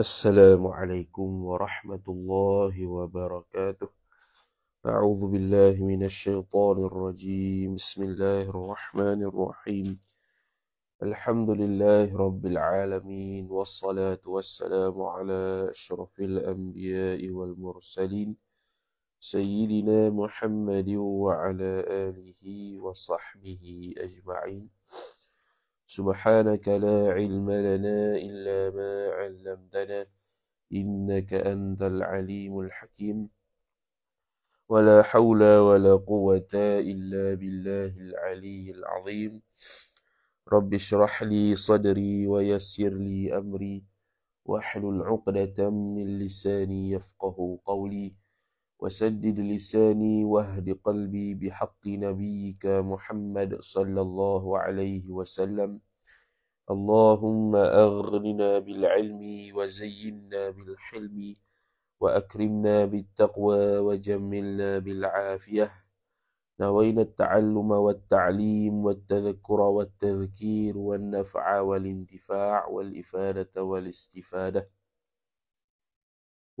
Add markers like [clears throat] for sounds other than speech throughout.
السلام عليكم ورحمة الله وبركاته. أعوذ بالله من الشيطان الرجيم. بسم الله الرحمن الرحيم. الحمد لله رب العالمين والصلاة والسلام على أشرف الأنبياء والمرسلين سيدنا محمد وعلى آله وصحبه أجمعين. سبحانك لا علم لنا إلا ما علمتنا إنك أنت العليم الحكيم. ولا حول ولا قوة إلا بالله العلي العظيم. رب اشرح لي صدري ويسر لي أمري. واحلل عقدة من لساني يفقه قولي. وسدد لساني واهد قلبي بحق نبيك محمد صلى الله عليه وسلم اللهم أغننا بالعلم وزينا بالحلم وأكرمنا بالتقوى وجملنا بالعافية نوينا التعلم والتعليم والتذكر والتذكير والنفع والانتفاع والإفادة والاستفادة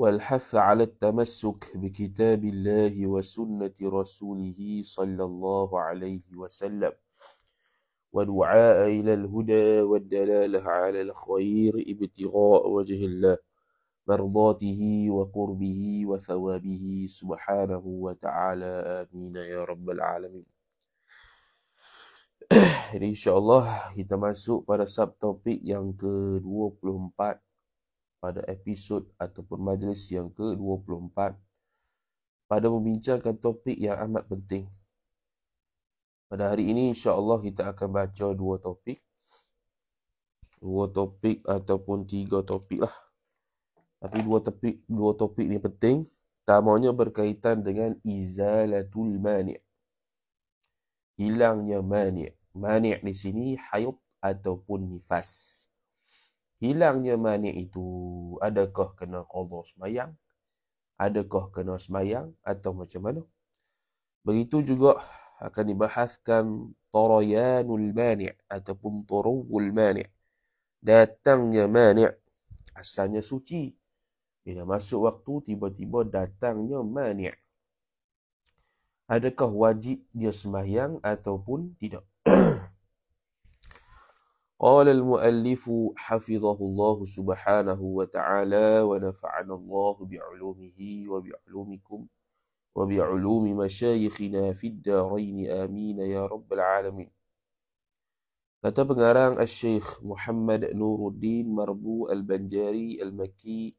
والحث على التمسك بكتاب الله وسنة رسوله صلى الله عليه وسلم ودعاء إلى الهدى والدلالة على الخير ابتغاء وجه الله مرضاته وقربه وثوابه سبحانه وتعالى آمين يا رب العالمين. [clears throat] Jadi insyaAllah kita masuk pada subtopik yang ke-24 pada episod ataupun majlis yang ke-24 pada membincangkan topik yang amat penting. Pada hari ini insya-Allah kita akan baca dua topik. Dua topik ataupun tiga topik lah. Tapi dua topik dua topik ni penting. Pertamanya berkaitan dengan izalatul mani'. Hilangnya mani'. Mani' di sini haid ataupun nifas hilangnya mani itu adakah kena qada semayang? Adakah kena semayang atau macam mana? Begitu juga akan dibahaskan tarayanul mani ataupun turul mani datangnya mani asalnya suci. Bila masuk waktu tiba-tiba datangnya mani adakah wajib dia semayang ataupun tidak [clears throat] قال المؤلف حفظه الله سبحانه وتعالى ونفعنا الله بعلومه وبعلومكم وبعلوم مشايخنا في الدارين. آمين يا رب العالمين. كتب غران الشيخ محمد نور الدين مربو البنجاري المكي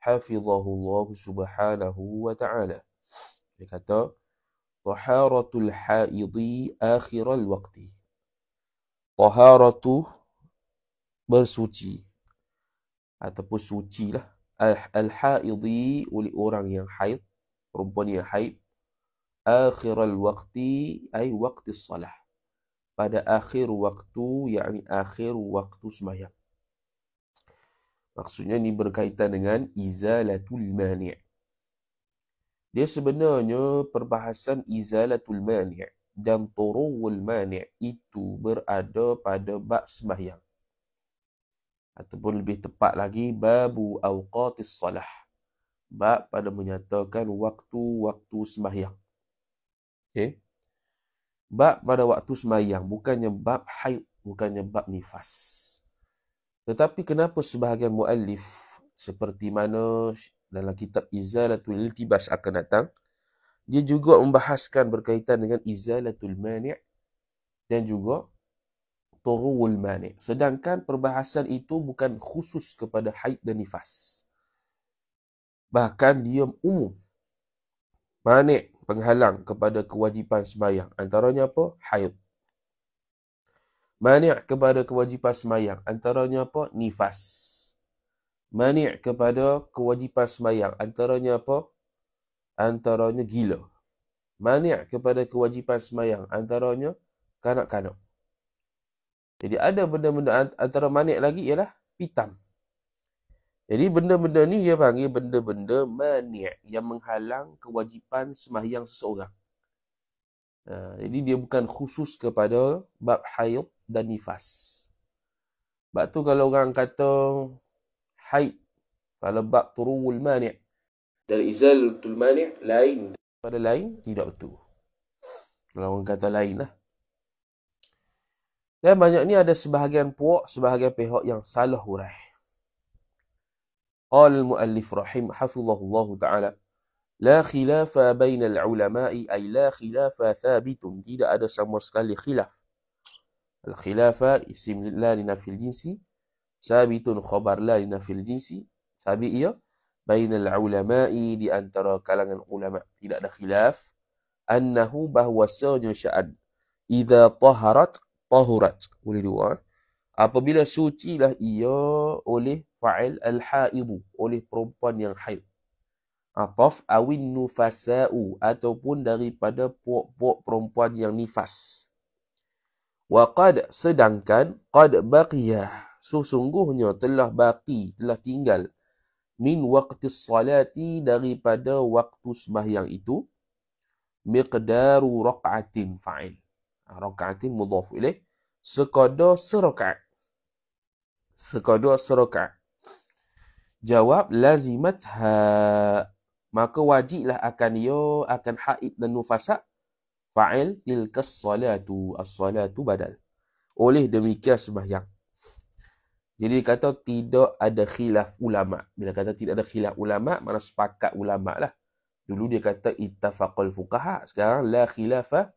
حفظه الله سبحانه وتعالى. كتب طهارة الحائض آخر الوقت. طهارة bersuci. Ataupun suci lah al-haidi oleh orang yang haid. Perempuan yang haid. Akhiral waqti ay waqti salah. Pada akhir waktu yakni akhir waktu sembahyang. Maksudnya ini berkaitan dengan izalatul mani' dia sebenarnya perbahasan izalatul mani' dan turul mani' itu berada pada bab sembahyang ataupun lebih tepat lagi babu awqatis salah. Bab pada menyatakan waktu-waktu sembahyang. Okey. Bab pada waktu sembahyang bukannya bab haid bukannya bab nifas. Tetapi kenapa sebahagian muallif seperti mana dalam kitab izalatul iltibas akan datang dia juga membahaskan berkaitan dengan izalatul mani' dan juga turul mani' sedangkan perbahasan itu bukan khusus kepada haid dan nifas bahkan dia umum mani' penghalang kepada kewajipan sembahyang. Antaranya apa? Haid. Mani' kepada kewajipan sembahyang. Antaranya apa? Nifas. Mani' kepada kewajipan sembahyang. Antaranya apa? Antaranya gila. Mani' kepada kewajipan sembahyang. Antaranya kanak-kanak. Jadi ada benda-benda antara mani' lagi ialah pitam. Jadi benda-benda ni dia panggil benda-benda mani' yang menghalang kewajipan sembahyang seseorang. Ha, jadi dia bukan khusus kepada bab haid dan nifas. Sebab tu kalau orang kata haid Kalau bab turuwul mani' dari izalatul mani' lain pada lain tidak betul. Kalau orang kata lain lah. Dan banyak ni ada sebahagian puak, sebahagian pihak yang salah hurai. Qal al-muallif rahim hafizahullah taala La khilafa bainal ulama'i ay la khilafa thabitun. Tidak ada sama sekali khilaf. Al-khilafa isim la linafil jinsi. Sabitun khabar la linafil jinsi. Sabit ia. Bainal ulama'i di antara kalangan ulama. Tidak ada khilaf. Annahu bahwasanya sya'ad. Iza taharat, tahurat. Boleh dua. Apabila suci lah ia oleh fa'il al-haidu. Oleh perempuan yang haid ataf awin nufasa'u ataupun daripada puak-puak perempuan yang nifas. Wa qad sedangkan qad baqiyah sesungguhnya telah baki telah tinggal min waqti salati daripada waktu sembahyang itu miqdaru raq'atin fa'il. Ha, raq'atin mudhaf ilaih sekadar serakaat. Sekadar serakaat. Jawab lazimat ha maka wajiblah akan dia akan haid dan nufasa. Fa'il tilkas salatu as-salatu badal. Oleh demikian sembahyang. Jadi kata tidak ada khilaf ulama. Bila kata tidak ada khilaf ulama mana sepakat ulama lah. Dulu dia kata ittafaqal fuqaha. Sekarang la khilafa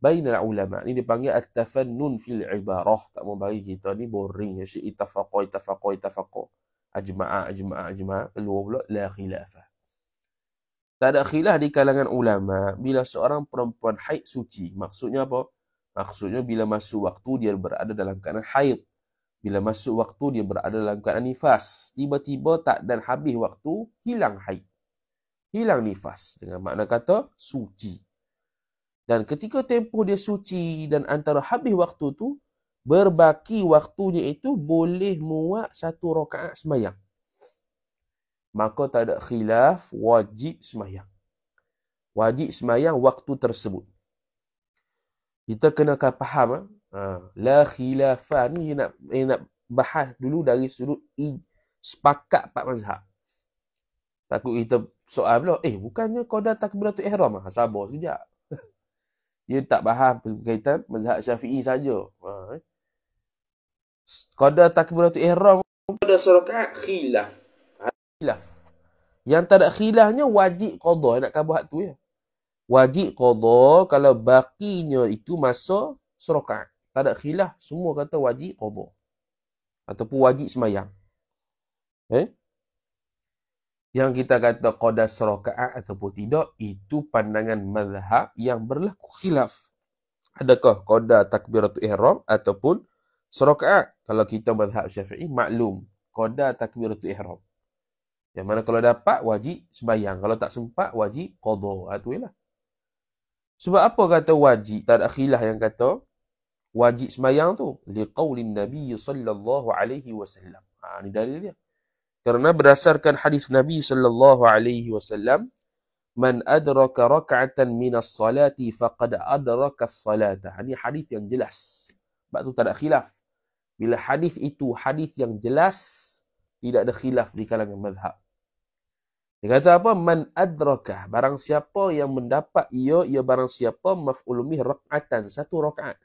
bainal ulama ni dipanggil at-tafannun fil ibarah tak mau bagi kita ni boring ya si ittafaqa ittafaqa ittafaqa ajma'a ajma'a ajma'a keluar pula la khilafah tak ada khilaf di kalangan ulama bila seorang perempuan haid suci. Maksudnya apa? Maksudnya bila masuk waktu dia berada dalam keadaan haid. Bila masuk waktu dia berada dalam keadaan nifas. Tiba-tiba tak dan habis waktu, hilang haid. Hilang nifas. Dengan makna kata, suci. Dan ketika tempoh dia suci dan antara habis waktu tu, berbaki waktunya itu boleh muat satu rakaat semayang maka tak ada khilaf wajib semayang. Wajib semayang waktu tersebut. Kita kena faham. Ha, la khilafah ni nak, eh, nak bahas dulu dari sudut i, sepakat Pak Mazhab. Takut kita soal pula. Eh, bukannya kau dah takbiratul ihram? Ha, sabar sekejap. Dia tak bahas berkaitan mazhab syafi'i saja. Ha, eh. Qada takbiratul ihram pada surah khilaf khilaf. Yang tak ada khilafnya wajib qada nak kabuhat tu ya. Wajib qada kalau bakinya itu masa serakaat. Tak ada khilaf, semua kata wajib qada. Ataupun wajib semayang. Eh? Yang kita kata qada serakaat ataupun tidak, itu pandangan mazhab yang berlaku khilaf. Adakah qada takbiratul ihram ataupun serakaat? Kalau kita mazhab syafi'i, maklum. Qada takbiratul ihram. Yang mana kalau dapat wajib sembahyang. Kalau tak sempat wajib qada. Ha, tu ialah. Sebab apa kata wajib? Tak ada khilaf yang kata wajib sembahyang tu. Liqaulin Nabi sallallahu alaihi wasallam. Ha, ni dalil dia. Kerana berdasarkan hadis Nabi sallallahu alaihi wasallam, man adraka rak'atan min as-salati faqad adraka as-salata. Ha, ni hadis yang jelas. Sebab tu tak ada khilaf. Bila hadis itu hadis yang jelas, tidak ada khilaf di kalangan mazhab. Dia kata apa? Man adrakah. Barang siapa yang mendapat ia, ia barang siapa maf'ulumih rak'atan. Satu rak'at.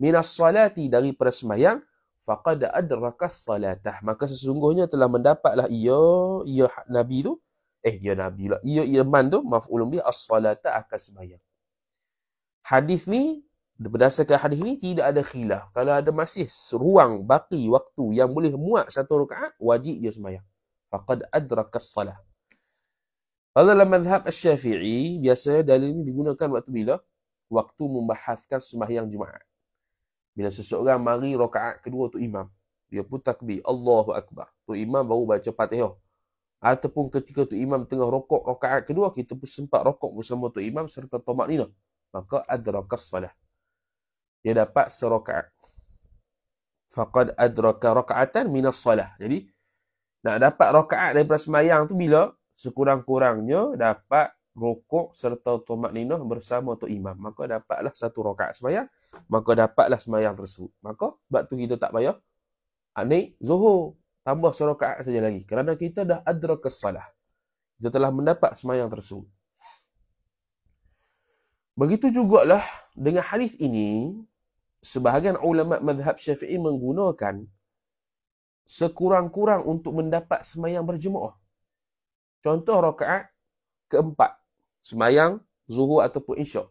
Minas salati dari persemayang. Faqad adrakas salatah. Maka sesungguhnya telah mendapatlah ia, ia Nabi tu. Eh, ia Nabi lah. Ia, ia man tu. Maf'ulumih as-salata akan semayang. Hadis ni, berdasarkan hadis ni, tidak ada khilaf. Kalau ada masih ruang, baki, waktu yang boleh muat satu rak'at, wajib dia semayang. Faqad adrakas salah. Kalau dalam mazhab Syafi'i, biasanya dalil ini digunakan waktu bila? Waktu membahaskan sembahyang Jumaat. Bila seseorang mari rakaat kedua tu imam, dia pun takbir, Allahu Akbar. Tu imam baru baca Fatihah. Ataupun ketika tu imam tengah rokok rakaat kedua, kita pun sempat rokok bersama tu imam serta tomak nina. Maka adrakas salah. Dia dapat serakaat. Faqad adraka rakaatan minas salah. Jadi, nak dapat rakaat daripada sembahyang tu bila? sekurang-kurangnya dapat rokok serta tomat ninah bersama tu imam. Maka dapatlah satu rakaat semayang. Maka dapatlah semayang tersebut. Maka sebab tu kita tak payah. Anik zuhur. tambah serakaat saja lagi. Kerana kita dah adrakas salah. Kita telah mendapat semayang tersebut. Begitu jugalah dengan hadis ini, sebahagian ulama madhab syafi'i menggunakan sekurang-kurang untuk mendapat semayang berjemaah. Contoh rakaat keempat. Semayang zuhur ataupun isyak.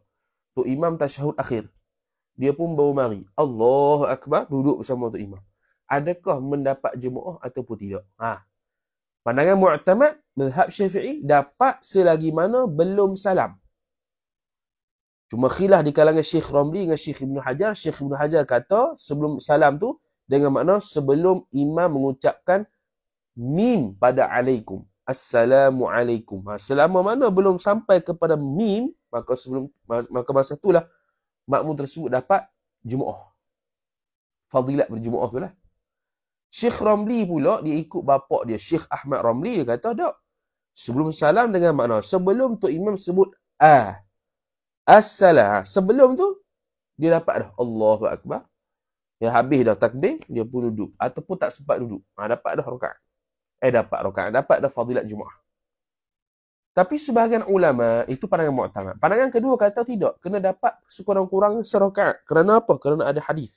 Tu imam tasyahud akhir. Dia pun baru mari. Allahu Akbar duduk bersama tu imam. Adakah mendapat jemaah ataupun tidak? Ha. Pandangan mu'tamad, madhab syafi'i dapat selagi mana belum salam. Cuma khilaf di kalangan Syekh Ramli dengan Syekh Ibn Hajar. Syekh Ibn Hajar kata sebelum salam tu dengan makna sebelum imam mengucapkan mim pada alaikum. Assalamualaikum. Ha, selama mana belum sampai kepada mim, maka sebelum maka masa itulah makmum tersebut dapat jumu'ah. Fadilat berjumu'ah tu lah. Syekh Ramli pula dia ikut bapak dia Syekh Ahmad Ramli dia kata tak. Sebelum salam dengan makna sebelum tu imam sebut ah Assalam. Sebelum tu, dia dapat dah. Allahu Akbar. Dia habis dah takbir, dia pun duduk. Ataupun tak sempat duduk. Ha, dapat dah rakaat. Eh, dapat rakaat. Dapat dah fadilat Jumaat. Tapi sebahagian ulama, itu pandangan mu'tamad. Pandangan kedua kata tidak. Kena dapat sekurang-kurang serakaat. Kerana apa? Kerana ada hadis.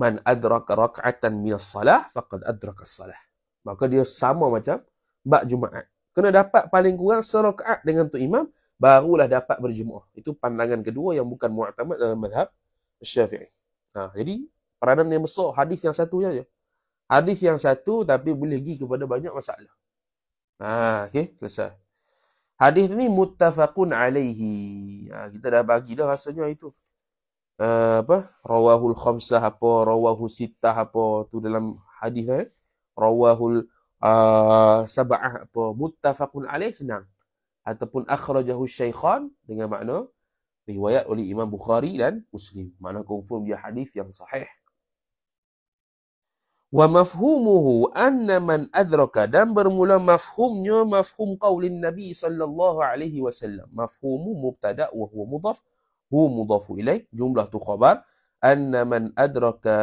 Man adraka raka'atan minas salah, faqad adraka salah. Maka dia sama macam bak Jumaat. Kena dapat paling kurang serakaat dengan tu imam, barulah dapat berjemaah. Itu pandangan kedua yang bukan mu'tamad dalam mazhab Syafi'i. Ha, jadi peranan yang besar hadis yang satu saja. Hadis yang satu tapi boleh pergi kepada banyak masalah. Ha, okey, selesai. Hadis ni muttafaqun alaihi. Ha, kita dah bagi dah rasanya itu. Uh, apa? Rawahul khamsah apa, rawahu sittah apa tu dalam hadis eh. Rawahul uh, sab'ah apa, muttafaqun alaihi senang ataupun akhrajahu syaikhan dengan makna riwayat oleh Imam Bukhari dan Muslim. Makna confirm dia hadis yang sahih. Wa mafhumuhu anna man adraka dan bermula mafhumnya mafhum qaulin Nabi sallallahu alaihi wasallam. Mafhumu mubtada wa huwa mudhaf hu mudhafu ilaih jumlah tu khabar anna man adraka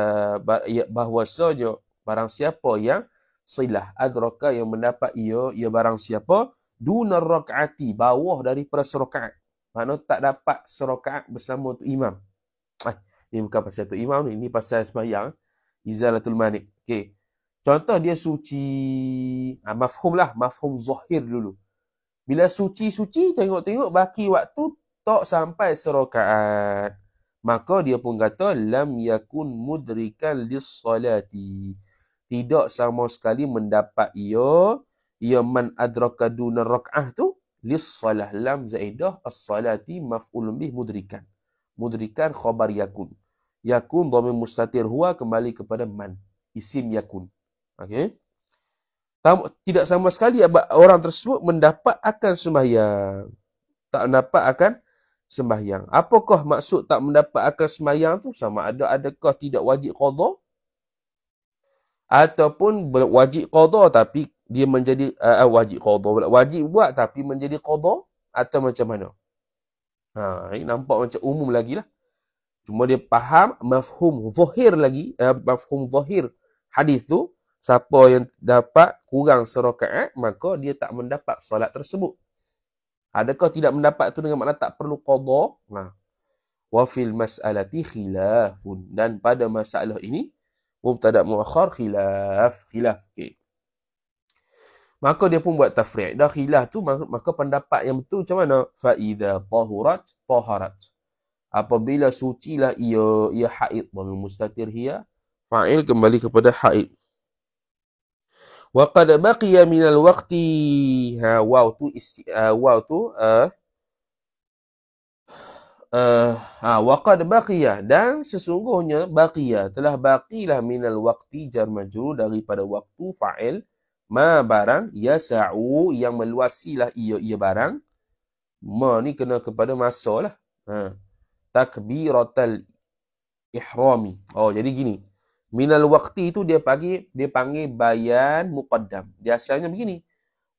ya, bahwasanya barang siapa yang silah adraka yang mendapat ia ia barang siapa duna rakaati bawah daripada serakaat. Makna tak dapat serakaat bersama tu imam. Eh, ini bukan pasal tu imam ni, ini pasal sembahyang izalatul manik. Okey. Contoh dia suci, ha, mafhum lah, mafhum zahir dulu. Bila suci-suci, tengok-tengok baki waktu tak sampai serakaat. Maka dia pun kata, lam yakun mudrikan lis salati. Tidak sama sekali mendapat ia ia man adraka duna rak'ah tu lis salah lam zaidah as-salati maf'ulun bih mudrikan mudrikan khabar yakun yakun dhamir mustatir huwa kembali kepada man. Isim yakun. Okey. Tidak sama sekali orang tersebut mendapat akan sembahyang. Tak mendapat akan sembahyang. Apakah maksud tak mendapat akan sembahyang tu? Sama ada adakah tidak wajib qada ataupun wajib qada tapi dia menjadi uh, wajib qada wajib buat tapi menjadi qada atau macam mana? Ha ini nampak macam umum lagi lah cuma dia faham mafhum zahir lagi uh, mafhum zahir hadis tu siapa yang dapat kurang serakaat maka dia tak mendapat solat tersebut. Adakah tidak mendapat tu dengan makna tak perlu qada nah. Wa fil mas'alati khilafun. Dan pada masalah ini mubtada muakhar khilaf. Khilaf okey. Maka dia pun buat tafri' dah khilaf tu maka pendapat yang betul macam mana? Fa idza tahurat taharat. Apabila sucilah ia ia haid dhamir mustatir hiya fa'il kembali kepada haid. Wa qad baqiya min al-waqti ha waw tu isti, uh, waw tu uh, uh, ha wa qad baqiya. Dan sesungguhnya baqiya telah baqilah min al-waqti jar majrur daripada waktu fa'il. Ma barang yasa'u yang meluasilah ia ia barang. Ma ni kena kepada masa lah. Ha. Takbiratal ihrami. Oh jadi gini. Minal waqti itu dia panggil dia panggil bayan muqaddam. Dia asalnya begini.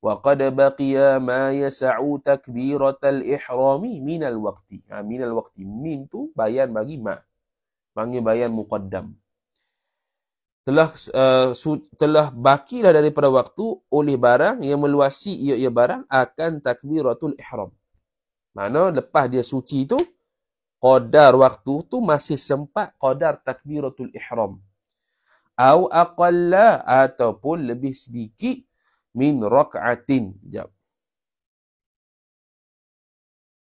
Wa qad baqiya ma yasa'u takbiratal ihrami minal waqti. Ha, minal waqti. Min tu bayan bagi ma. Panggil bayan muqaddam. Telah uh, telah bakilah daripada waktu oleh barang yang meluasi ia ia barang akan takbiratul ihram. Mana lepas dia suci tu qadar waktu tu masih sempat qadar takbiratul ihram. Au aqalla ataupun lebih sedikit min rak'atin. Jap.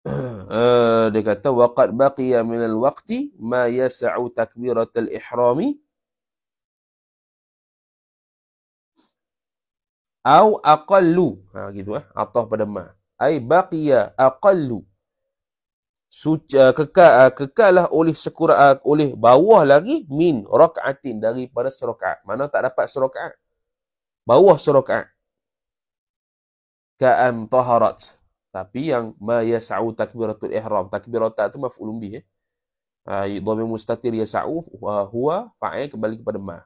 Uh, [clears throat] dia kata waqad baqiya min al-waqti ma yas'u takbiratul ihrami au aqallu ha gitu eh atah pada ma ai baqiya aqallu suci uh, kekal uh, kekallah oleh sekurang uh, oleh bawah lagi min rakaatin daripada serakaat mana tak dapat serakaat bawah serakaat ka'am taharat. Tapi yang ma yas'u takbiratul ihram. Takbiratul tu maf'ulun bih eh. Ai dhamir mustatir yas'u wa huwa fa'il kembali kepada ma.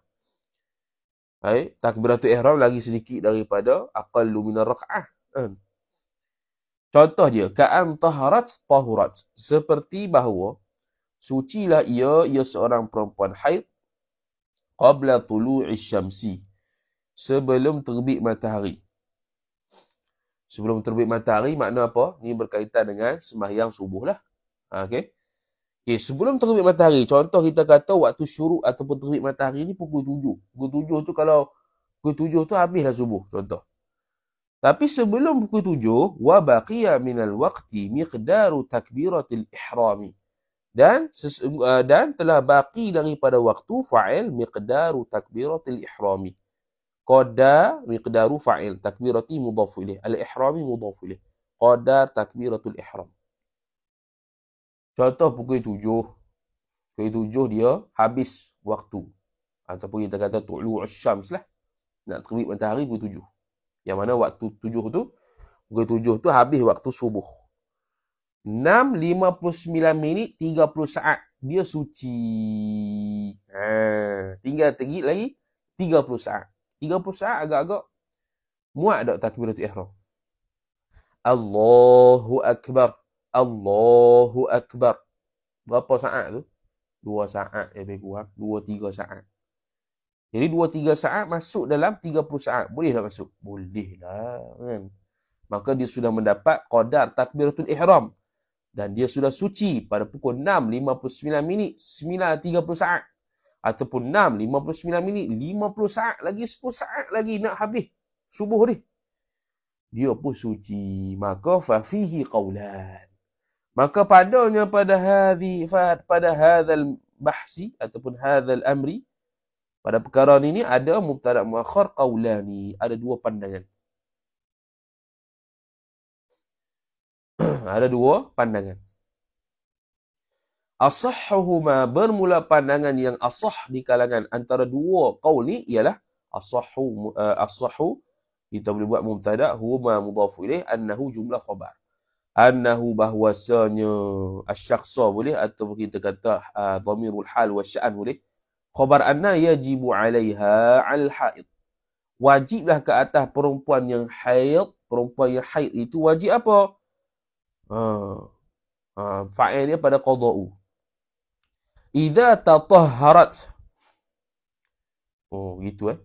Hai, takbiratul ihram lagi sedikit daripada aqallu min rak'ah. Kan? Contoh dia, ka'am taharat tahurat. Seperti bahawa sucilah ia ia seorang perempuan haid qabla tulu'i syamsi. Sebelum terbit matahari. Sebelum terbit matahari makna apa? Ini berkaitan dengan sembahyang subuh lah. Ha, okay. Okay, sebelum terbit matahari, contoh kita kata waktu syuruk ataupun terbit matahari ni pukul tujuh. Pukul tujuh tu kalau pukul tujuh tu habislah subuh, contoh. Tapi sebelum pukul tujuh, baqiya minal waqti miqdaru takbiratil ihrami. Dan uh, dan telah baki daripada waktu fa'il miqdaru takbiratil ihrami. Qada miqdaru fa'il takbirati mudhaf ilaih. Al-ihrami mudhaf ilaih. Qadar takbiratul ihram. Contoh pukul tujuh. Pukul tujuh dia habis waktu. Ataupun kita kata tu'lu syams lah. Nak terbit matahari pukul tujuh. Yang mana waktu tujuh tu, pukul tujuh tu habis waktu subuh. 6.59 minit 30 saat. Dia suci. Ha, tinggal tegit lagi 30 saat. 30 saat agak-agak muat tak takbiratul ihram. Allahu Akbar. Allahu Akbar. Berapa saat tu? Dua saat lebih kurang. Dua, tiga saat. Jadi dua, tiga saat masuk dalam tiga puluh saat. Boleh tak masuk? Boleh lah. Kan? Maka dia sudah mendapat qadar takbiratul ihram. Dan dia sudah suci pada pukul 6.59 minit 9.30 saat. Ataupun 6.59 minit 50 saat lagi 10 saat lagi nak habis subuh ni. Dia pun suci. Maka fafihi qawlan. Maka padanya pada hadhi pada hadzal bahsi ataupun hadzal amri pada perkara ini ada mubtada muakhar qaulani, ada dua pandangan. [clears throat] ada dua pandangan. Asahhuhuma bermula pandangan yang asah di kalangan antara dua qaul ni ialah asahhu uh, asahhu kita boleh buat mubtada huwa mudhaf ilaih annahu jumlah khabar annahu bahwasanya asyakhsa boleh atau kita kata uh, dhamirul hal wa sya'an boleh khabar anna yajibu 'alaiha 'al haid wajiblah ke atas perempuan yang haid. Perempuan yang haid itu wajib apa? Ha. Uh, fa'il dia pada qada'u idza tatahharat. Oh gitu eh.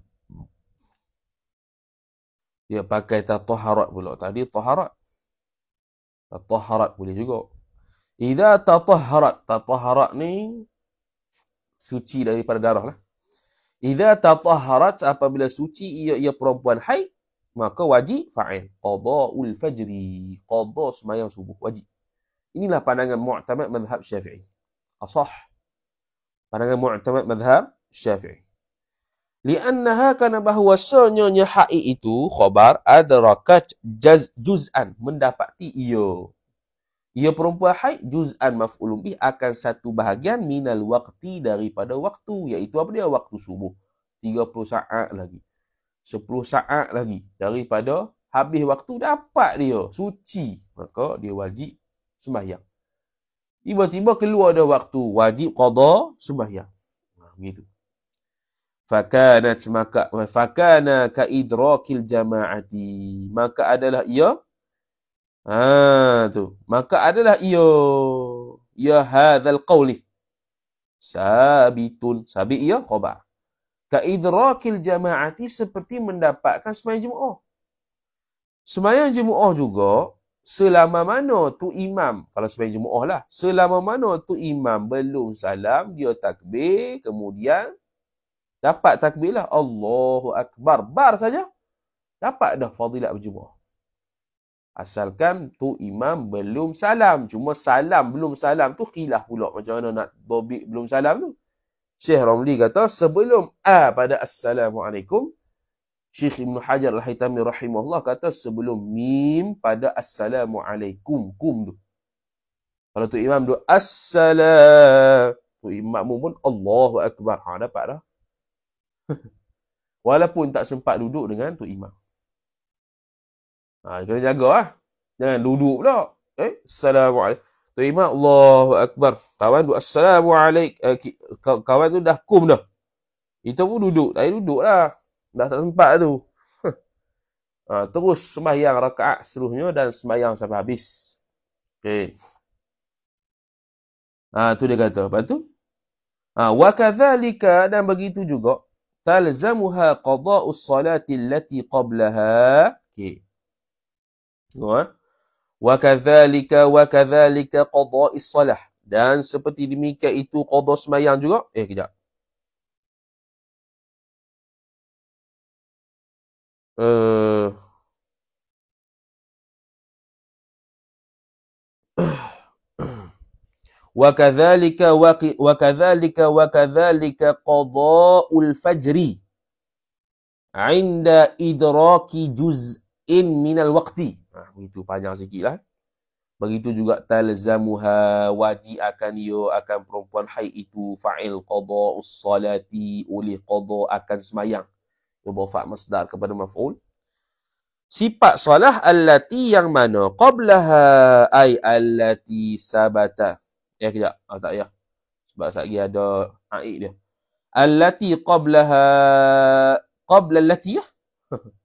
Dia pakai tatahharat pula. Tadi taharat. Tataharat boleh juga. Iza tataharat. Tataharat ni suci daripada darah lah. Iza tataharat apabila suci ia, ia perempuan haid. Maka wajib fa'il. Qada'ul fajri. Qada' semayang subuh. Wajib. Inilah pandangan mu'tamad madhab syafi'i. Asah. Pandangan mu'tamad madhab syafi'i. Liannaha kana bahwasanya haid itu khabar adrakat juz'an mendapati ia. Ia perempuan haid juz'an maf'ulun bih akan satu bahagian minal waqti daripada waktu iaitu apa dia waktu subuh. 30 saat lagi. 10 saat lagi daripada habis waktu dapat dia suci maka dia wajib sembahyang. Tiba-tiba keluar ada waktu wajib qada sembahyang. Ha, begitu fakanat maka fakana ka idrakil jamaati maka adalah ia ha tu. Maka adalah ia ya hadzal qawli. Sabitun. Sabit ia khabar Ka'idrakil jama'ati seperti mendapatkan semayang jemaah. Semayang jemaah juga, selama mana tu imam, kalau semayang jemaah lah, selama mana tu imam belum salam, dia takbir, kemudian dapat takbir lah, Allahu Akbar, bar saja, dapat dah fadilat berjemaah. Asalkan tu imam belum salam. Cuma salam belum salam tu khilaf pula. Macam mana nak dobik belum salam tu. Syekh Ramli kata sebelum A pada Assalamualaikum. Syekh Ibn Hajar Al-Haytami Rahimahullah kata sebelum Mim pada Assalamualaikum. Kum tu. Kalau tu imam tu Assalam. Tu imam pun Allahu Akbar. Ha, dapat dah. [laughs] Walaupun tak sempat duduk dengan tu imam. Ha, kena jaga lah. Jangan duduk pula. Eh, Assalamualaikum. Tu imam, Allahu Akbar. Kawan tu, Assalamualaikum. Eh, kawan tu dah kum dah. Itu pun duduk. Tak duduk lah. Dah tak sempat tu. Ha, terus sembahyang rakaat seluruhnya dan sembahyang sampai habis. Okay. Ha, tu dia kata. Lepas tu. Ha, wa kathalika dan begitu juga. Talzamuha qada'us salati allati qablaha. Okay. Eh? Wa kadzalika wa kadzalika qada'is salah. Dan seperti demikian itu qada sembahyang juga. Eh kejap. [clears throat] Uh, wa kadzalika wa kadzalika wa kadzalika qada'ul fajri 'inda idraki juz'in min al-waqti Ha, begitu panjang sikit lah. Begitu juga talzamuha wajib akan ia akan perempuan haid itu fa'il qada us-salati oleh qada akan semayang. Ia berfak masdar kepada maf'ul. Sifat salah allati yang mana qablaha ay allati sabata. Ya kejap. Ah, tak ya. Sebab lagi ada aid dia. Allati qablaha qabla allati ya. [laughs]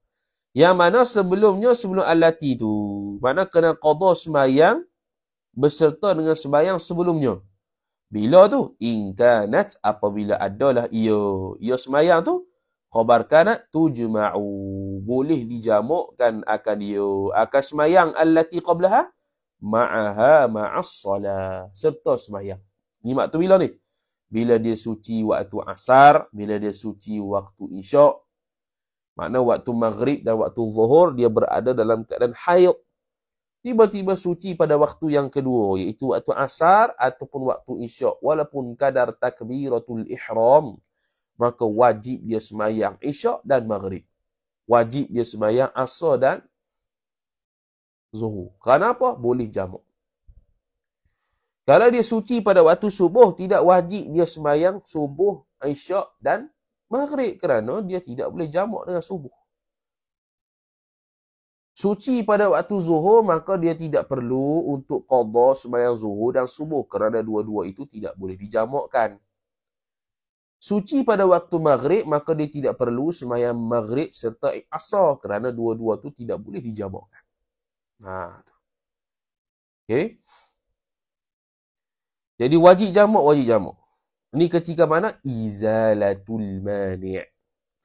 Yang mana sebelumnya sebelum alati tu. Mana kena qadha sembahyang beserta dengan sembahyang sebelumnya. Bila tu? Inkanat apabila adalah ia. Ia sembahyang tu. Khabar kanat tujma'u. Boleh dijamukkan akan dia. Akan sembahyang alati qablaha. Ma'aha ma'as salah. Serta sembahyang. Ni waktu bila ni? Bila dia suci waktu asar. Bila dia suci waktu isyak. Makna waktu maghrib dan waktu zuhur dia berada dalam keadaan haid. Tiba-tiba suci pada waktu yang kedua iaitu waktu asar ataupun waktu isyak walaupun kadar takbiratul ihram maka wajib dia semayang isyak dan maghrib. Wajib dia semayang asar dan zuhur. Kenapa? Boleh jamak. Kalau dia suci pada waktu subuh, tidak wajib dia semayang subuh, isyak dan maghrib kerana dia tidak boleh jamak dengan subuh. Suci pada waktu zuhur maka dia tidak perlu untuk qada sembahyang zuhur dan subuh kerana dua-dua itu tidak boleh dijamakkan. Suci pada waktu maghrib maka dia tidak perlu sembahyang maghrib serta asar kerana dua-dua itu tidak boleh dijamakkan. Ha. Okey. Jadi wajib jamak wajib jamak. Ini ketika mana? Izalatul mani'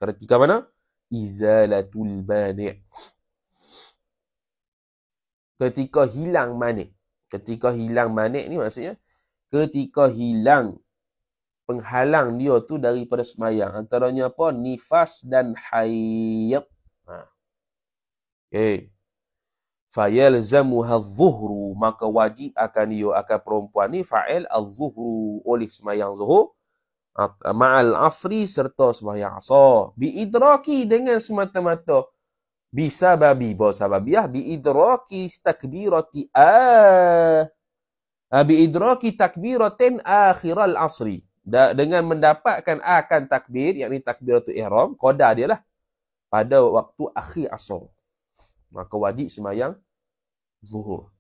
Ketika mana? Izalatul mani' Ketika hilang mani' Ketika hilang mani' ni maksudnya Ketika hilang Penghalang dia tu daripada semayang Antaranya apa? Nifas dan hayyab ha. Okay fayalzamuha adh-dhuhru maka wajib akan dia akan perempuan ni fa'il adh-dhuhru oleh sembahyang zuhur. Ma'al asri serta sembahyang asar. Bi idraki dengan semata-mata. Bisa babi bahawa sababiah bi idraki takbirati ah bi idraki takbiratin akhiral asri. Dengan mendapatkan akan takbir yakni takbiratul ihram qada dia lah. Pada waktu akhir asar maka wajib semayang zuhur.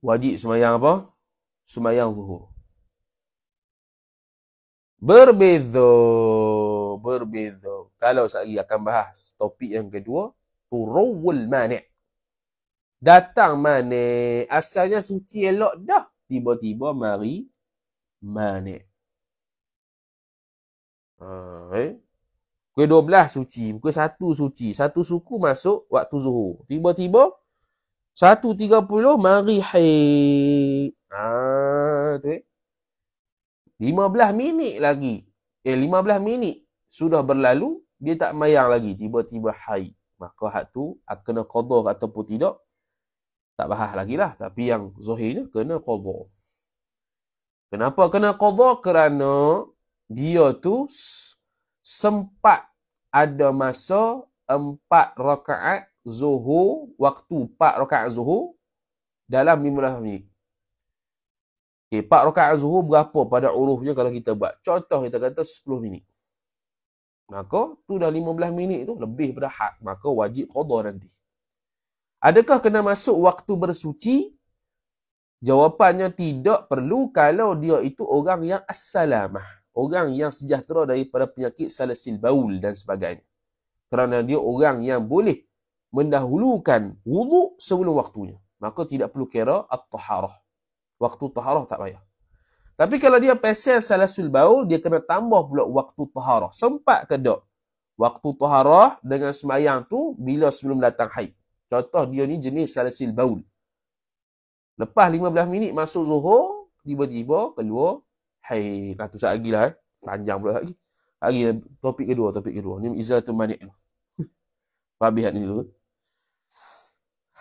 Wajib semayang apa? Semayang zuhur. Berbeza. Berbeza. Kalau saya akan bahas topik yang kedua. Turawul manik. Datang manik. Asalnya suci elok dah. Tiba-tiba mari manik. Ha, eh? Pukul 12 suci, pukul 1 suci. Satu suku masuk waktu zuhur. Tiba-tiba, 1.30 mari haid. Ha, tu eh. 15 minit lagi. Eh, 15 minit sudah berlalu, dia tak mayang lagi. Tiba-tiba haid. Maka hak tu, kena kodoh ataupun tidak, tak bahas lagi lah. Tapi yang zuhirnya, kena kodoh. Kenapa kena kodoh? Kerana dia tu sempat ada masa empat rakaat zuhur, waktu empat rakaat zuhur dalam 15 minit. Okay, empat rakaat zuhur berapa pada urufnya kalau kita buat? Contoh kita kata 10 minit. Maka tu dah 15 minit tu lebih had. Maka wajib qadha nanti. Adakah kena masuk waktu bersuci? Jawapannya tidak perlu kalau dia itu orang yang assalamah orang yang sejahtera daripada penyakit salasil baul dan sebagainya. Kerana dia orang yang boleh mendahulukan wuduk sebelum waktunya. Maka tidak perlu kira at-taharah. Waktu taharah tak payah. Tapi kalau dia pesel salasul baul, dia kena tambah pula waktu taharah. Sempat ke tak? Waktu taharah dengan semayang tu bila sebelum datang haid. Contoh dia ni jenis salasil baul. Lepas 15 minit masuk zuhur, tiba-tiba keluar Hai, nah tu lagi lah eh. Panjang pula lagi. Lagi topik kedua, topik kedua. Ni Izzah tu manik. Habis ni [laughs] dulu.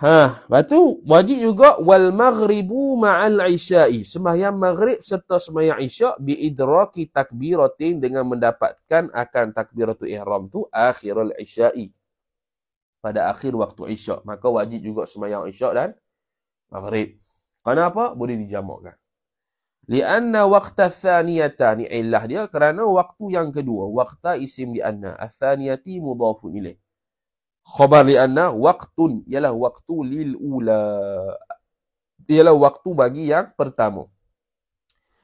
Ha, lepas tu wajib juga wal maghribu ma'al isya'i. Sembahyang maghrib serta sembahyang isya' bi idraki takbiratin dengan mendapatkan akan takbiratul ihram tu akhirul isya'i. Pada akhir waktu isya'. Maka wajib juga sembahyang isya' dan maghrib. Kenapa? Boleh dijamakkan. Lianna waqta thaniyata ni illah dia kerana waktu yang kedua. Waqta isim di anna. Athaniyati mudafun ilaih. Khabar lianna waqtun ialah waktu lil ula. Ialah waktu bagi yang pertama.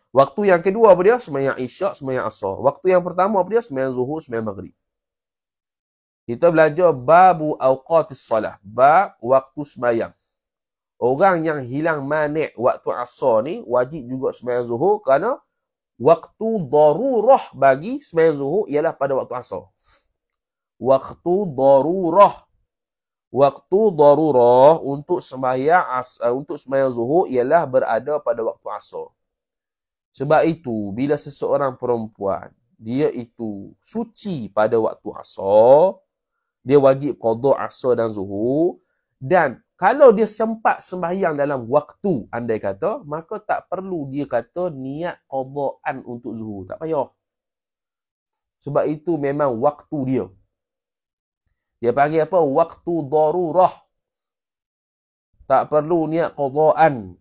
Waktu yang kedua apa dia? Semayang isyak, semayang asar. Waktu yang pertama apa dia? Semayang zuhur, semayang maghrib. Kita belajar babu awqatis salah. Bab waktu semayang. Orang yang hilang manik waktu asar ni wajib juga sembahyang zuhur kerana waktu darurah bagi sembahyang zuhur ialah pada waktu asar. Waktu darurah. Waktu darurah untuk sembahyang as, uh, untuk sembahyang zuhur ialah berada pada waktu asar. Sebab itu bila seseorang perempuan dia itu suci pada waktu asar, dia wajib qada asar dan zuhur dan kalau dia sempat sembahyang dalam waktu andai kata, maka tak perlu dia kata niat qadaan untuk zuhur. Tak payah. Sebab itu memang waktu dia. Dia panggil apa? Waktu darurah. Tak perlu niat qadaan.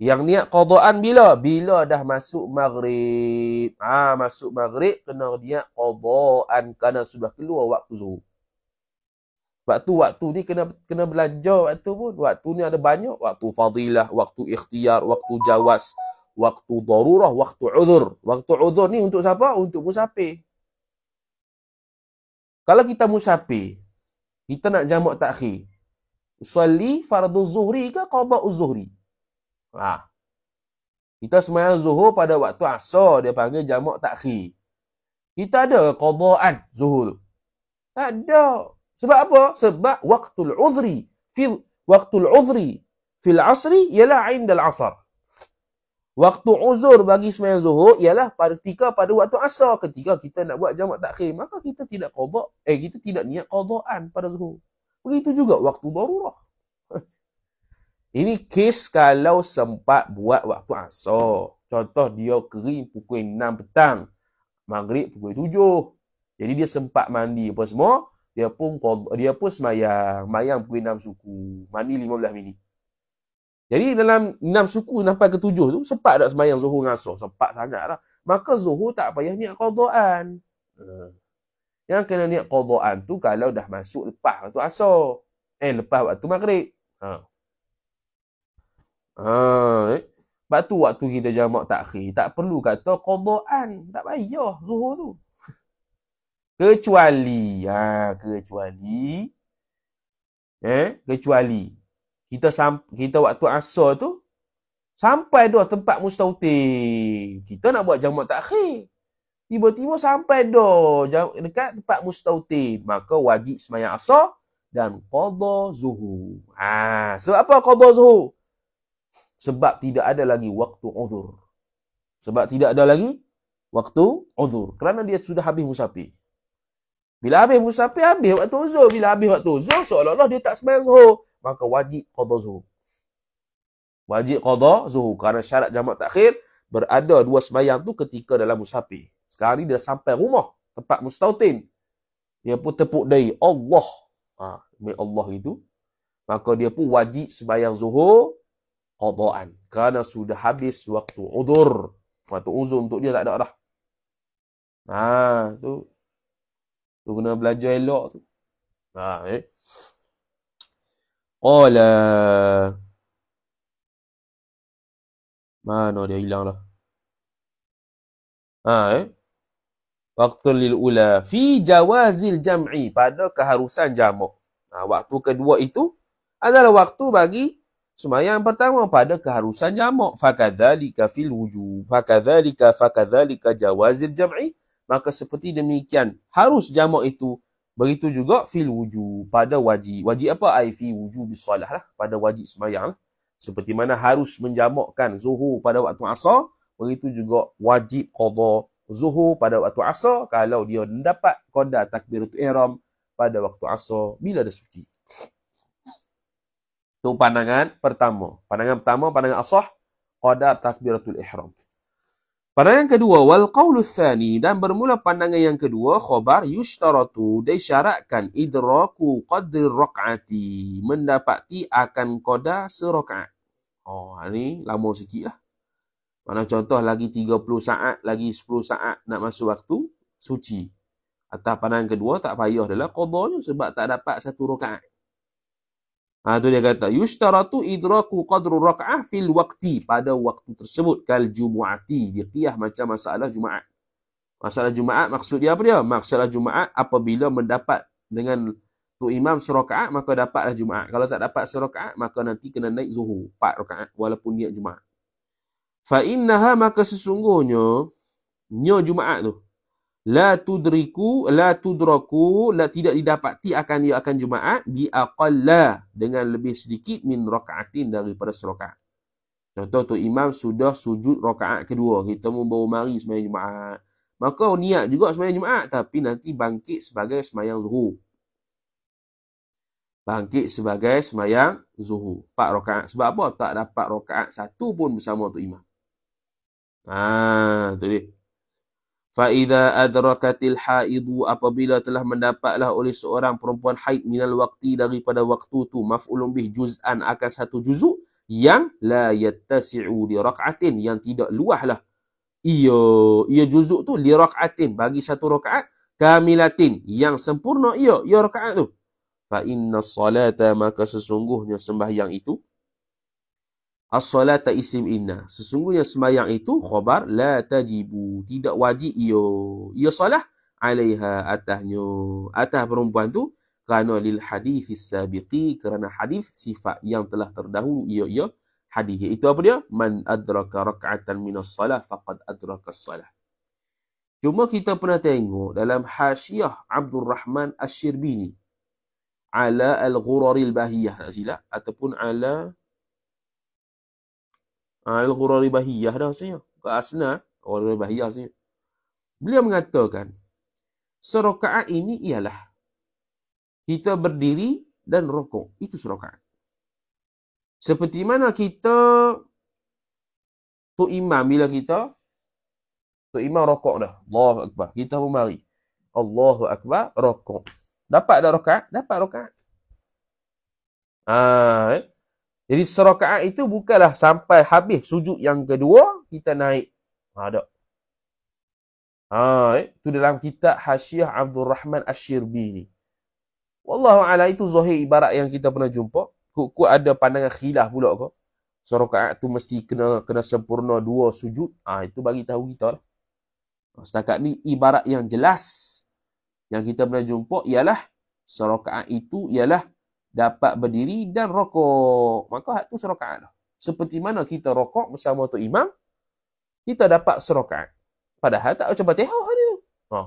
Yang niat qadaan bila? Bila dah masuk maghrib. Ah ha, masuk maghrib kena niat qadaan kerana sudah keluar waktu zuhur. Waktu waktu ni kena kena belajar waktu pun. Waktu ni ada banyak. Waktu fadilah, waktu ikhtiar, waktu jawas, waktu darurah, waktu uzur. Waktu uzur ni untuk siapa? Untuk musafir. Kalau kita musafir, kita nak jamak takhir. Usalli fardu zuhri ke qada zuhri? Ha. Kita semayang zuhur pada waktu asar, dia panggil jamak takhir. Kita ada qadaan zuhur. Tak ada. Sebab apa? Sebab waktu uzri fil waktu uzri fil asri ialah indal asar. Waktu uzur bagi sembahyang zuhur ialah ketika pada waktu asar ketika kita nak buat jamak takhir maka kita tidak qada eh kita tidak niat qadaan pada zuhur. Begitu juga waktu darurah. [laughs] Ini kes kalau sempat buat waktu asar. Contoh dia kering pukul 6 petang. Maghrib pukul 7. Jadi dia sempat mandi apa semua dia pun dia pun semayang, mayang pukul 6 suku, mandi 15 minit. Jadi dalam 6 suku sampai ke 7 tu sempat tak semayang zuhur dengan asar, sempat sangatlah. Maka zuhur tak payah niat qadaan. Uh. Yang kena niat qadaan tu kalau dah masuk lepas waktu asar. Eh lepas waktu maghrib. Ha. Ha, eh. Sebab tu waktu kita jamak takhir, tak perlu kata qadaan. Tak payah zuhur tu. Kecuali, ha, kecuali, eh, kecuali kita sam kita waktu asar tu sampai dua tempat mustautin. Kita nak buat jamak takhir. Tiba-tiba sampai dah dekat tempat mustautin. Maka wajib semayang asar dan qada zuhur. Ha, sebab apa qada zuhur? Sebab tidak ada lagi waktu uzur. Sebab tidak ada lagi waktu uzur. Kerana dia sudah habis musafir. Bila habis musafir, habis waktu uzur. Bila habis waktu uzur, seolah-olah dia tak semayang zuhur. Maka wajib qada zuhur. Wajib qada zuhur. Kerana syarat jamak takhir, berada dua semayang tu ketika dalam musafir. Sekarang ni dia sampai rumah, tempat mustautin. Dia pun tepuk dari Allah. Ha, Allah itu. Maka dia pun wajib sebayang zuhur qadaan. Kerana sudah habis waktu udur. Waktu uzur untuk dia tak ada dah. Ha, tu. Tu kena belajar elok tu. Ha, eh. Qala. Mana dia hilang lah. Ha, eh. Waktu lil ula fi jawazil jam'i pada keharusan jamak. Ha, waktu kedua itu adalah waktu bagi semayang pertama pada keharusan jamak. Fakadzalika fil wujub. Fakadzalika fakadzalika jawazil jam'i. Maka seperti demikian harus jamak itu begitu juga fil wujub pada wajib. Wajib apa? Ai fi wujub solah lah. Pada wajib semayang lah. Seperti mana harus menjamakkan zuhur pada waktu asar. Begitu juga wajib qadha zuhur pada waktu asar kalau dia mendapat qada takbiratul ihram pada waktu asar bila dah suci. Itu pandangan pertama. Pandangan pertama pandangan asah qada takbiratul ihram. Pandangan kedua wal qaulu tsani dan bermula pandangan yang kedua khabar yushtaratu disyaratkan idraku qadri rakaati mendapati akan qada serakaat. Oh, ini lama sikitlah. Mana contoh lagi 30 saat, lagi 10 saat nak masuk waktu suci. Atas pandangan kedua tak payah adalah qadanya sebab tak dapat satu rakaat. Ha tu dia kata yushtaratu idraku qadru raka'ah fil waqti pada waktu tersebut kal jumu'ati dia qiyah macam masalah Jumaat. Masalah Jumaat maksud dia apa dia? Masalah Jumaat apabila mendapat dengan tu imam serakaat maka dapatlah Jumaat. Kalau tak dapat serakaat maka nanti kena naik zuhur 4 rakaat walaupun niat Jumaat. Fa innaha maka sesungguhnya nyo Jumaat tu la tudriku la tudraku la tidak didapati akan ia akan Jumaat bi aqalla dengan lebih sedikit min rakaatin daripada serakaat. Contoh tu imam sudah sujud rakaat kedua, kita mau bawa mari sembahyang Jumaat. Maka niat juga sembahyang Jumaat tapi nanti bangkit sebagai sembahyang zuhur. Bangkit sebagai sembahyang zuhur. Empat rakaat. Sebab apa? Tak dapat rakaat satu pun bersama tu imam. Ah, tu dia. Fa idza adrakatil haidu apabila telah mendapatlah oleh seorang perempuan haid minal waqti daripada waktu tu maf'ulun bih juz'an akan satu juzuk yang la yattasi'u li rak'atin yang tidak luahlah. Ia ia juzuk tu li rak'atin bagi satu rakaat kamilatin. Yang sempurna ia ia rakaat tu. Fa inna salata maka sesungguhnya sembahyang itu As-salata isim inna. Sesungguhnya semayang itu khabar la tajibu. Tidak wajib iyo. Ia salah alaiha atahnya. Atah perempuan tu kerana lil hadis sabiqi kerana hadis sifat yang telah terdahulu ia ia hadis itu apa dia man adraka rak'atan minas salah faqad adraka salah cuma kita pernah tengok dalam hasyiah Abdul Rahman Asy-Syirbini ala al-ghurari al-bahiyah tak silap ataupun ala Ha, Al-Ghurari Bahiyah dah rasanya. Kat Asna, Al-Ghurari Bahiyah rasanya. Beliau mengatakan, serokaat ini ialah kita berdiri dan rokok. Itu serokaat. Seperti mana kita tu imam bila kita tu imam rokok dah. Allahu Akbar. Kita pun mari. Allahu Akbar, rokok. Dapat dah rokaat? Dapat rokaat. Ah, eh? Jadi serakaat itu bukanlah sampai habis sujud yang kedua, kita naik. Ha, tak. Ha, eh? Itu dalam kitab Hasyiah Abdul Rahman Ash-Shirbi ni. Wallahu'ala itu zahir ibarat yang kita pernah jumpa. Kuk ada pandangan khilaf pula ke. Serakaat tu mesti kena kena sempurna dua sujud. Ah ha, itu bagi tahu kita lah. Setakat ni ibarat yang jelas yang kita pernah jumpa ialah serakaat itu ialah dapat berdiri dan rokok. Maka hak tu serakaat lah. Seperti mana kita rokok bersama tu imam, kita dapat serakaat. Padahal tak macam batihah hari Ha.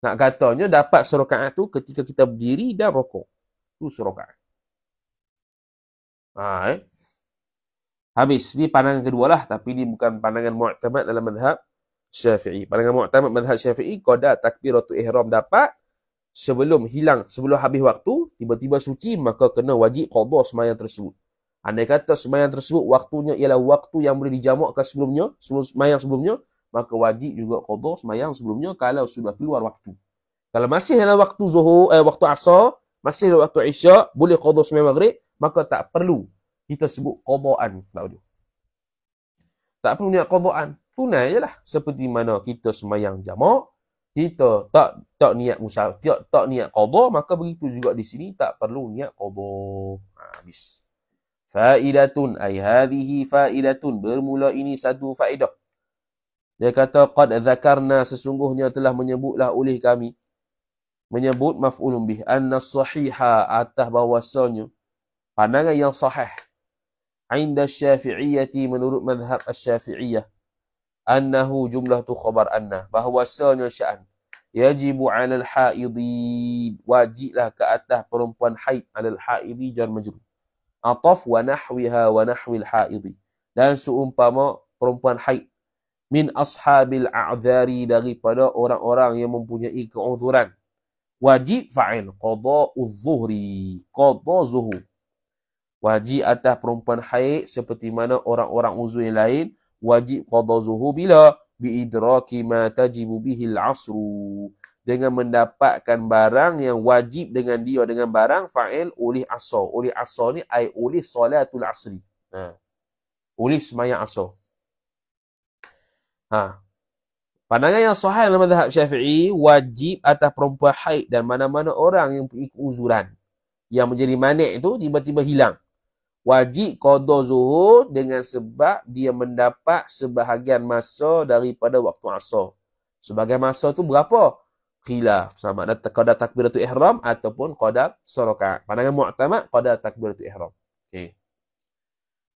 Nak katanya dapat serakaat tu ketika kita berdiri dan rokok. Tu serakaat. Ha, eh. Habis. Ni pandangan kedua lah. Tapi ni bukan pandangan mu'tamad dalam madhab syafi'i. Pandangan mu'tamad madhab syafi'i, koda takbiratul ihram dapat sebelum hilang, sebelum habis waktu, tiba-tiba suci, maka kena wajib qadha semayang tersebut. Andai kata semayang tersebut waktunya ialah waktu yang boleh dijamakkan sebelumnya, sebelum semayang sebelumnya, maka wajib juga qadha semayang sebelumnya kalau sudah keluar waktu. Kalau masih dalam waktu zuhur, eh, waktu asar, masih dalam waktu isyak, boleh qadha semayang maghrib, maka tak perlu kita sebut qadhaan. Tak perlu niat qadhaan. Tunai je lah. Seperti mana kita semayang jamak, kita tak tak niat musafir, tak, tak niat qadha, maka begitu juga di sini tak perlu niat qadha. Ha, habis. Faidatun ay hadhihi faidatun bermula ini satu faedah. Dia kata qad dzakarna sesungguhnya telah menyebutlah oleh kami menyebut maf'ulun bih anna sahiha atas bahwasanya pandangan yang sahih inda syafi'iyyati menurut mazhab asy-syafi'iyah annahu jumlah tu khabar anna bahwasanya sya'an. Yajibu 'alal haidhi wajiblah ke atas perempuan haid 'alal haidhi jar majrur. Ataf wa nahwiha wa nahwil haidi. Dan seumpama perempuan haid min ashabil a'dzari daripada orang-orang yang mempunyai keuzuran wajib fa'il qada az-zuhri qada zuhur. Wajib atas perempuan haid seperti mana orang-orang uzur yang lain wajib qada zuhur bila biidraki ma tajibu bihi al-'asru dengan mendapatkan barang yang wajib dengan dia dengan barang fa'il oleh asar. Oleh asar ni ai oleh solatul asri. Ha. Oleh sembahyang asar. Ha. Pandangan yang sahih dalam mazhab Syafi'i wajib atas perempuan haid dan mana-mana orang yang punya uzuran yang menjadi manik itu tiba-tiba hilang. Wajib qada zuhur dengan sebab dia mendapat sebahagian masa daripada waktu asar. Sebagai masa tu berapa? khilaf sama ada qada takbiratul ihram ataupun qada sarakat. Pandangan mu'tamad qada takbiratul ihram. Okey.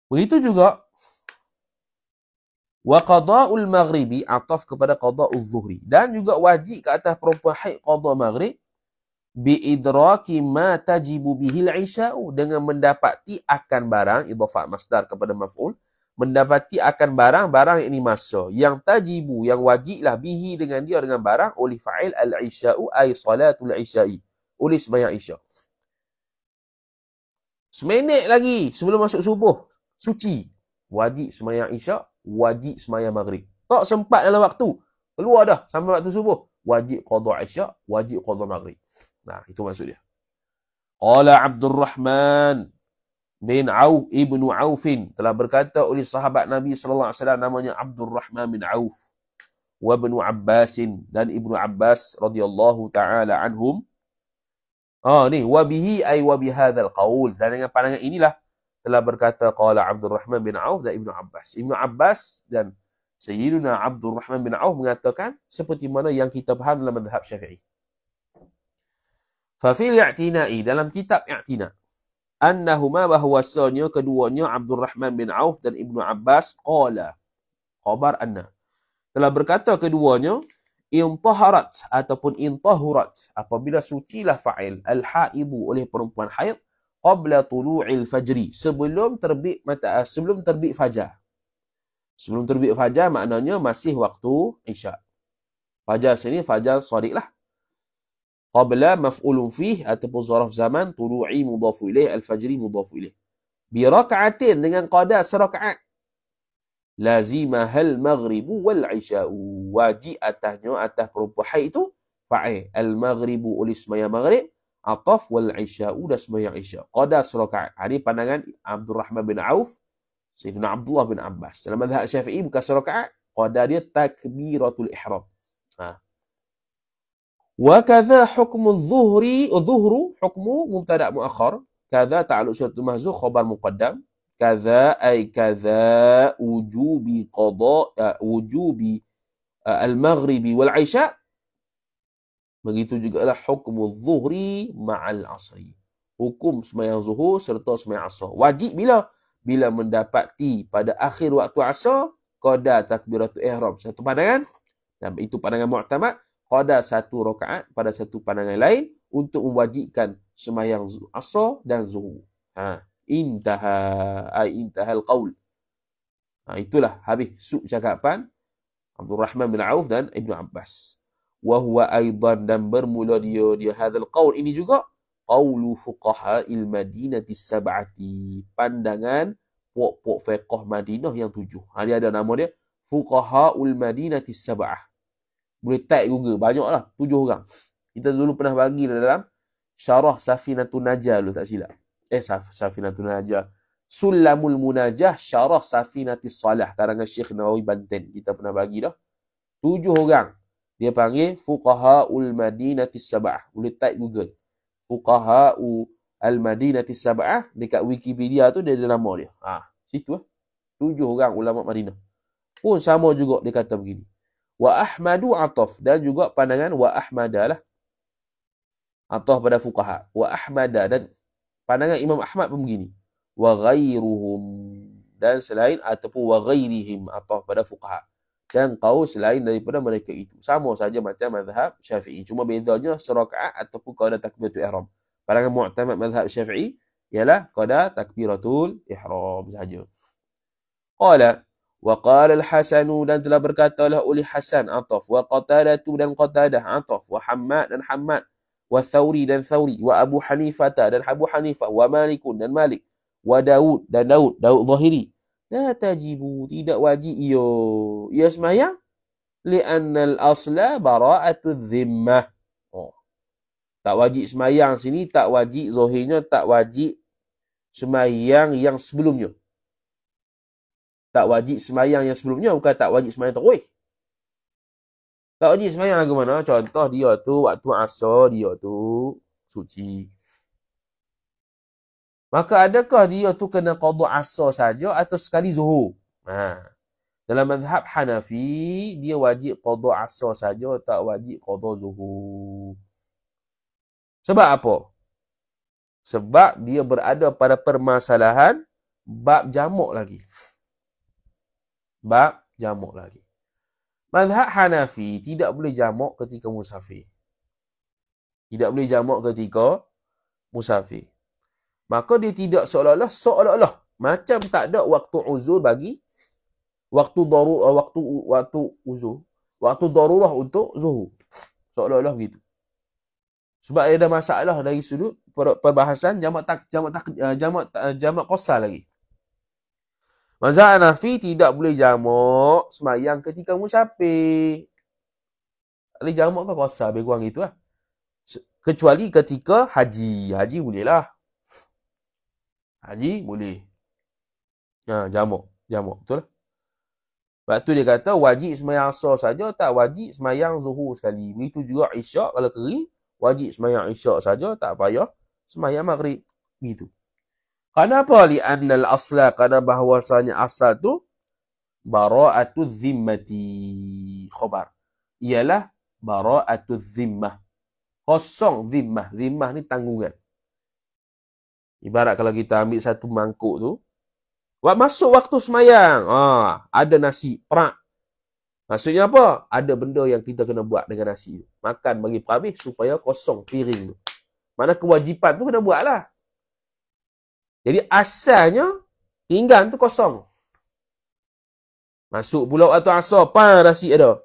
Begitu juga wa qada'ul maghribi ataf kepada qada'ul zuhri dan juga wajib ke atas perempuan haid qada maghrib bi idraki ma tajibu bihil isya'u dengan mendapati akan barang idhafah masdar kepada maf'ul mendapati akan barang-barang ini masa yang tajibu yang wajiblah bihi dengan dia dengan barang oleh fa'il al-isya'u ay salatul isya'i. Oleh sembahyang isya' seminit lagi sebelum masuk subuh. Suci. Wajib sembahyang isya' wajib sembahyang maghrib. Tak sempat dalam waktu. Keluar dah sampai waktu subuh. Wajib qada isya' wajib qada maghrib nah itu maksud dia. Qala abdul rahman bin Auf ibnu Aufin telah berkata oleh sahabat Nabi sallallahu alaihi wasallam namanya Abdul Rahman bin Auf wa ibnu Abbasin dan ibnu Abbas radhiyallahu taala anhum. Ah ni wa bihi ay wa bihadzal qaul. Dan dengan pandangan inilah telah berkata qala Abdul Rahman bin Auf dan ibnu Abbas. Ibnu Abbas dan Sayyidina Abdul Rahman bin Auf mengatakan seperti mana yang kita faham dalam mazhab Syafi'i. Fa fil i'tina'i dalam kitab i'tina' annahuma bahwasanya keduanya Abdul Rahman bin Auf dan Ibnu Abbas qala khabar anna telah berkata keduanya intaharat ataupun intahurat apabila sucilah fa'il al-haidu oleh perempuan haid qabla tulu'il fajri sebelum terbit mata sebelum terbit fajar. Sebelum terbit fajar maknanya masih waktu isyak. Fajar sini fajar shadiq lah qabla maf'ulun fih ataupun zaraf zaman tulu'i mudhafu ilaih al-fajri mudhafu ilaih bi raka'atin dengan qada serakaat lazima hal maghribu wal isya'u. Wajib atasnya atas perempuan haid itu fa'il al maghribu oleh semaya maghrib ataf wal isya'u dan semaya isya. Qada serakaat ini pandangan Abdul Rahman bin Auf Sayyidina Abdullah bin Abbas. Dalam mazhab Syafi'i bukan serakaat qada dia takbiratul ihram. Ha Wa kadha hukmu zuhri, oh, zuhru, hukmu mubtada' mu'akhar. Kadha ta'aluk syaratu mahzuh, khobar muqaddam. Kadha ay kadha wujubi qadha, eh, wujubi eh, al-maghribi wal-aisha. Begitu juga lah hukmu zuhri ma'al asri. Hukum semayang zuhur serta semayang asar. Wajib bila? Bila mendapati pada akhir waktu asar, qadha takbiratu ihram. Satu pandangan. Dan itu pandangan mu'tamad. Qada satu rakaat pada satu pandangan lain untuk mewajibkan semayang asar dan zuhur. Ha. Intaha. Ay intahal qawl. Ha, itulah habis sub cakapan Abdul Rahman bin Auf dan Ibnu Abbas. Wa huwa aidan dan bermula dia dia hadzal qaul ini juga qaulu fuqaha il madinati sab'ati pandangan puak-puak fiqh Madinah yang tujuh. Ha, dia ada nama dia fuqaha ul madinati sab'ah. Boleh type juga banyaklah tujuh orang. Kita dulu pernah bagi dalam syarah Safinatun Najah lu tak silap. Eh Safinatun Najah. Sulamul Munajah Syarah Safinatis Salah karangan Syekh Nawawi Banten. Kita pernah bagi dah. Tujuh orang. Dia panggil Fuqaha'ul Madinatis Sab'ah. Boleh type Google. Fuqaha'ul Madinatis Sab'ah. Dekat Wikipedia tu dia ada nama dia. Ha, situ lah. Tujuh orang ulama Madinah. Pun sama juga dia kata begini. Wa Ahmadu Ataf. Dan juga pandangan Wa Ahmada lah. Ataf pada Fuqaha. Wa Ahmada. Dan pandangan Imam Ahmad pun begini wa ghairuhum dan selain ataupun wa ghairihim atau pada fuqaha dan kau selain daripada mereka itu sama saja macam mazhab Syafi'i cuma bezanya serakaat ataupun qada takbiratul ihram pandangan mu'tamad mazhab Syafi'i ialah qada takbiratul ihram saja qala wa qala al-hasan dan telah berkata oleh Hasan ataf wa qatadah dan qatadah ataf wa Hammad dan Hammad wa Thawri dan Thawri wa Abu Hanifah dan Abu Hanifah wa Malik dan Malik wa Daud dan Daud, Daud Zahiri. La tajibu, tidak wajib iyo. Ia semayang. Li'anna al-asla bara'atu zimmah. Oh. Tak wajib semayang sini, tak wajib zahirnya, tak wajib semayang yang sebelumnya. Tak wajib semayang yang sebelumnya, bukan tak wajib semayang tarawih. Tak wajib semayang lagu mana? Contoh dia tu, waktu asar dia tu, suci. Maka adakah dia tu kena qada asar saja atau sekali zuhur? Ha. Dalam mazhab Hanafi, dia wajib qada asar saja, tak wajib qada zuhur. Sebab apa? Sebab dia berada pada permasalahan bab jamuk lagi. Bab jamuk lagi. Mazhab Hanafi tidak boleh jamuk ketika musafir. Tidak boleh jamuk ketika musafir. Maka dia tidak seolah-olah seolah-olah macam tak ada waktu uzur bagi waktu daru uh, waktu waktu uzur. Waktu darurah untuk zuhur. Seolah-olah begitu. Sebab ada masalah dari sudut perbahasan jamak tak jamak tak uh, jamak uh, jamak qasar lagi Mazhab Hanafi tidak boleh jamak semayang ketika musafir. Boleh jamak apa qasar lebih kurang itulah. Kecuali ketika haji. Haji bolehlah. Haji boleh. Ha, jamuk. Jamuk. Betul lah. Sebab tu dia kata wajib semayang asar saja, tak wajib semayang zuhur sekali. Begitu juga isyak kalau kering, wajib semayang isyak saja, tak payah semayang maghrib. Begitu. Kenapa li'annal asla? Kerana bahawasanya asal tu bara'atu zimmati khobar. Ialah bara'atu zimmah. Kosong zimmah. Zimmah ni tanggungan. Ibarat kalau kita ambil satu mangkuk tu, masuk waktu semayang, ah, ada nasi, perak. Maksudnya apa? Ada benda yang kita kena buat dengan nasi tu. Makan bagi perhabis supaya kosong piring tu. Mana kewajipan tu kena buat lah. Jadi asalnya, pinggan tu kosong. Masuk pula waktu asar, pan nasi ada.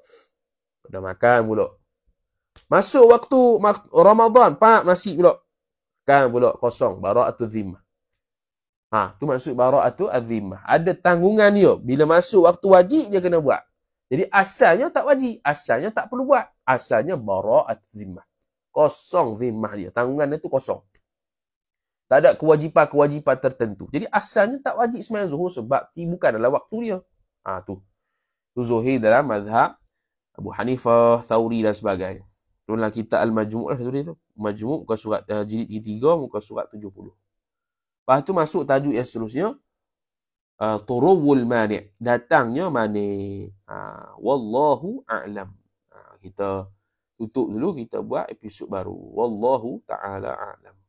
Dah makan pula. Masuk waktu Ramadan, pak nasi pula. Kan pula kosong. Bara'atu zimmah. Ha, tu maksud bara'atu azimah. Ada tanggungan dia. Bila masuk waktu wajib, dia kena buat. Jadi asalnya tak wajib. Asalnya tak perlu buat. Asalnya bara'atu zimmah. Kosong zimmah dia. Tanggungan dia tu kosong. Tak ada kewajipan-kewajipan tertentu. Jadi asalnya tak wajib semayang zuhur sebab bukan dalam waktu dia. Ha, tu. Tu zuhir dalam mazhab Abu Hanifah, Thawri dan sebagainya. Dalam kitab Al-Majmu' lah tu. Majmu' muka surat uh, jilid 3 muka surat 70. Lepas tu masuk tajuk yang seterusnya. Uh, Turuwul mani' Datangnya mani' uh, Wallahu a'lam. Uh, kita tutup dulu. Kita buat episod baru. Wallahu ta'ala a'lam.